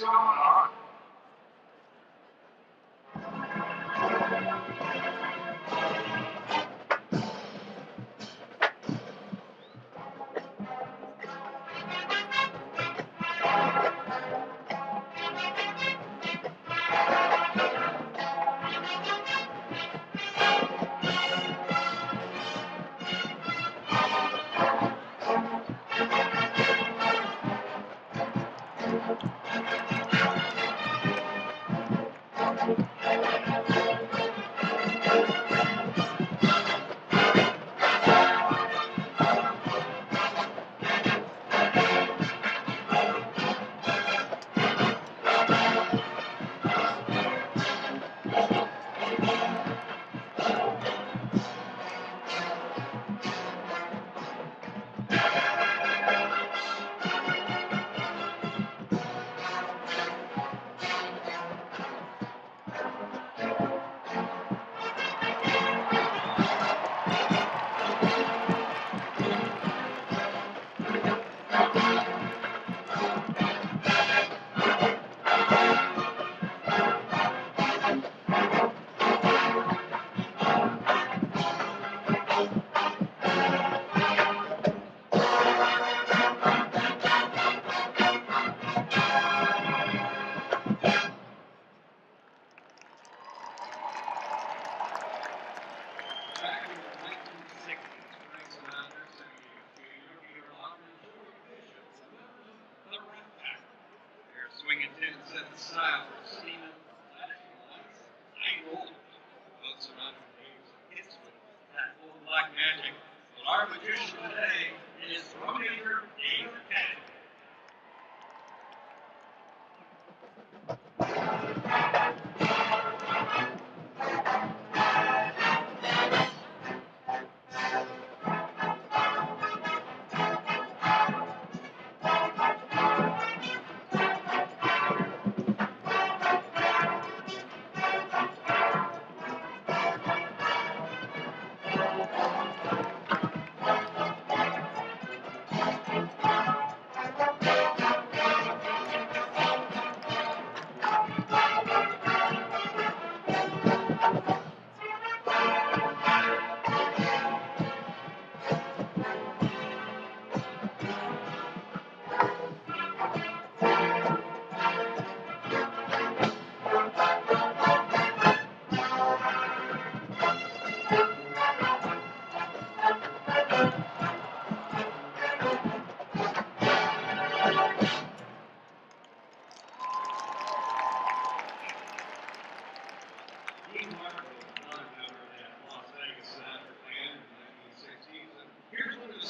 trauma 10 cent style for Steven I rolled boats around the It's that old black magic. But our magician today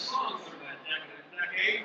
songs are that decade,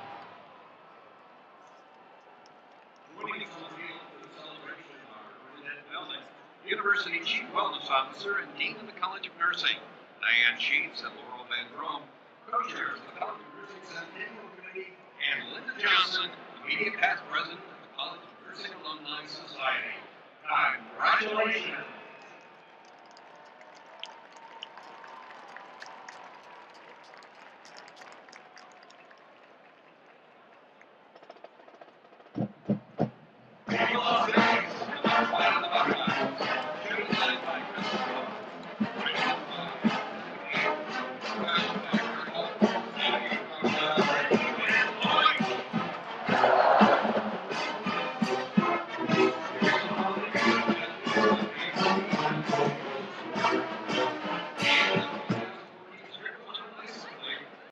Officer and Dean of the College of Nursing. Diane Sheets and Laurel Van Drum, co-chairs of the College of Nursing annual Committee, and Linda Johnson, immediate past president of the College of Nursing Alumni Society. Congratulations!